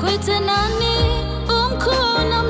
kuite nani unkunam